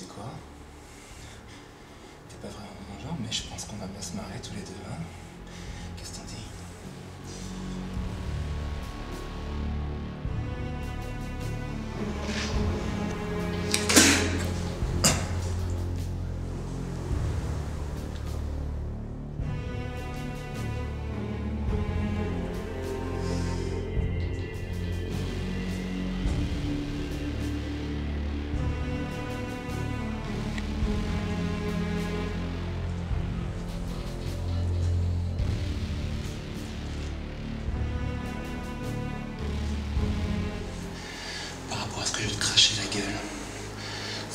sais quoi? T'es pas vraiment mon genre, mais je pense qu'on va bien se marrer tous les deux, hein?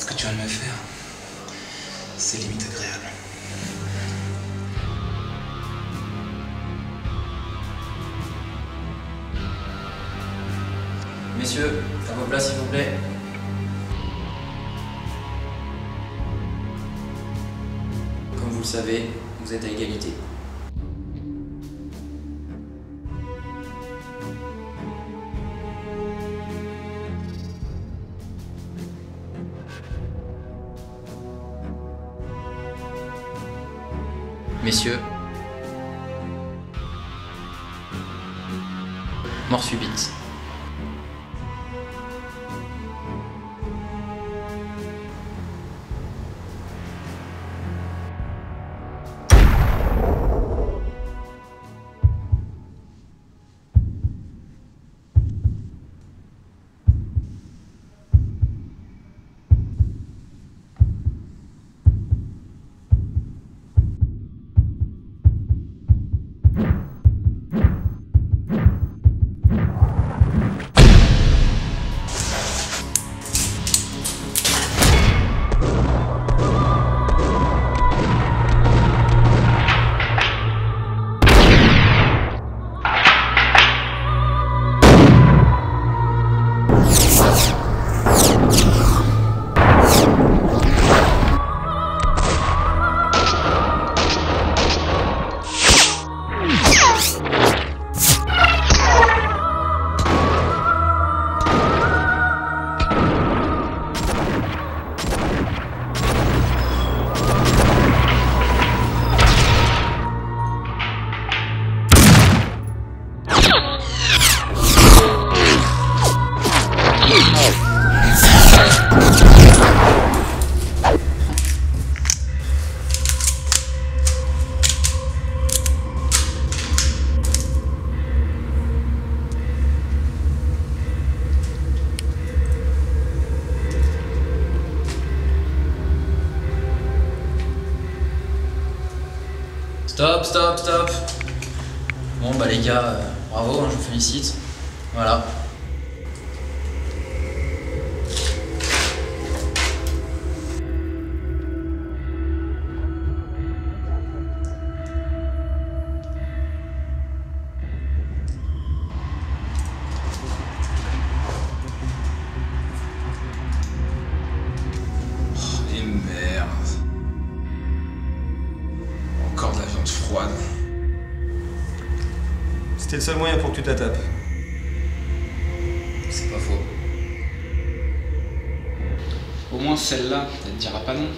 Ce que tu viens de me faire, c'est limite agréable. Messieurs, à vos places s'il vous plaît. Comme vous le savez, vous êtes à égalité. Messieurs, mort subite. Stop, stop, stop. Bon bah les gars, euh, bravo, hein, je vous félicite. Voilà. C'était le seul moyen pour que tu t'attapes. C'est pas faux. Au moins celle-là, elle te dira pas non.